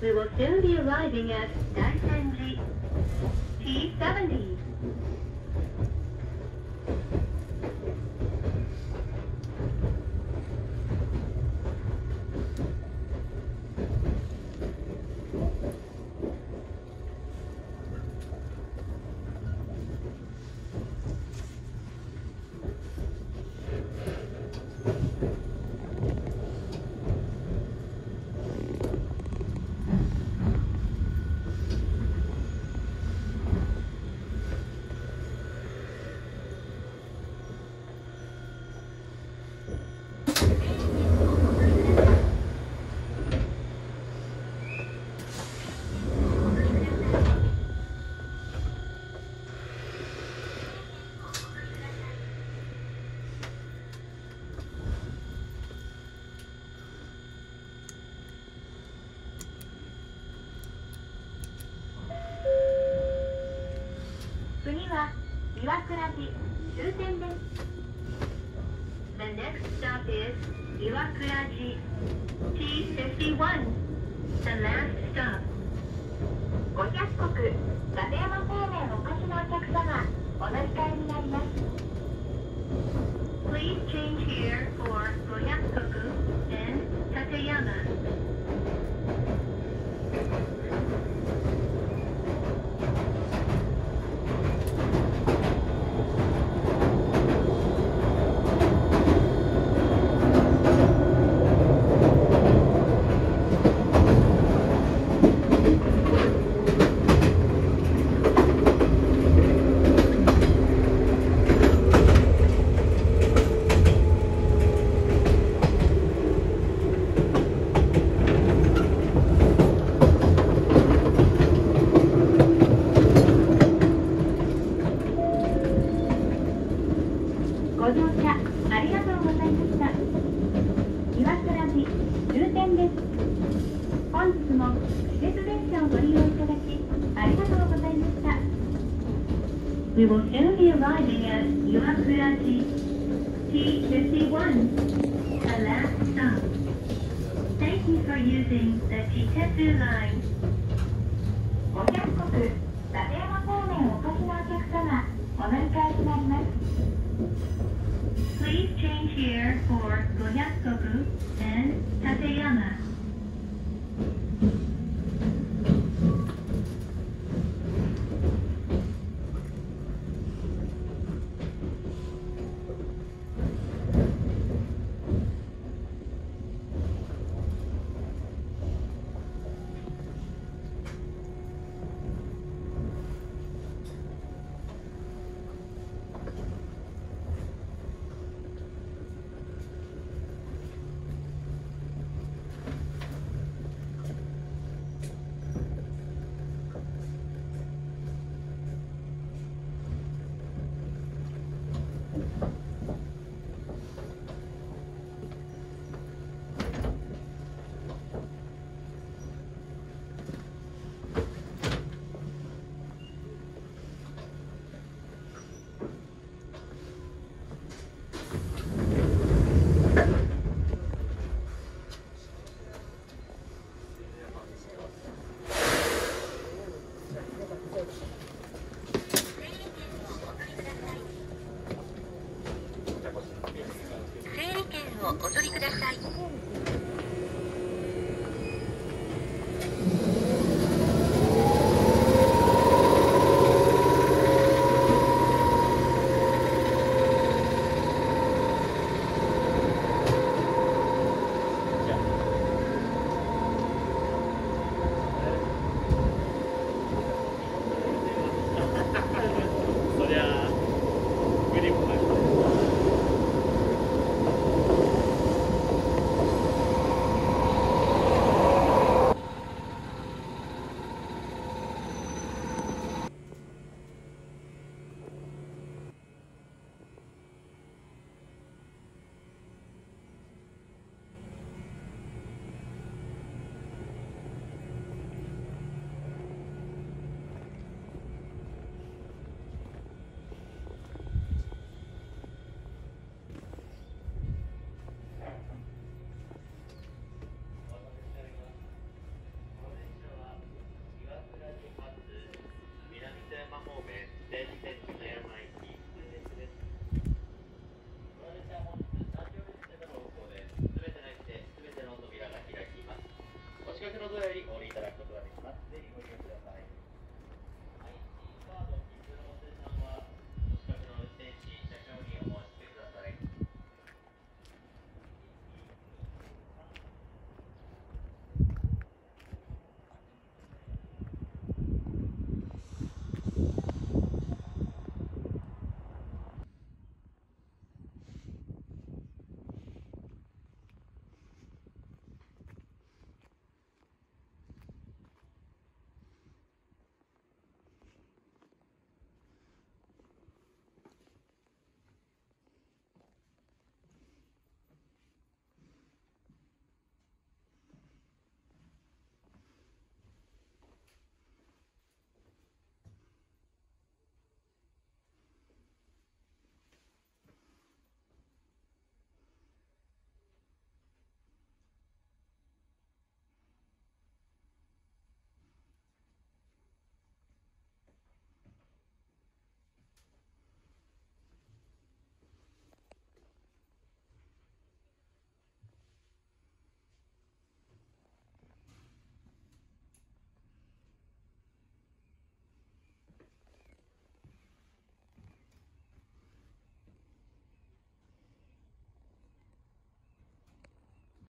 We will soon be arriving at Daisenji T70. 終点です The next stop is 岩倉寺 T51 The last stop 500国立山方面お越しのお客様お乗り換えになります Please change here for 500国 and 立山ご乗車ありがとうございました岩倉寺終点です本日も施設電車をご利用いただきありがとうございました We will soon be arriving at 岩倉寺 T51 the last stop Thank you for using the Chitetsu line お客国立山方面お越しのお客様お乗り換えとなります Please change here for 500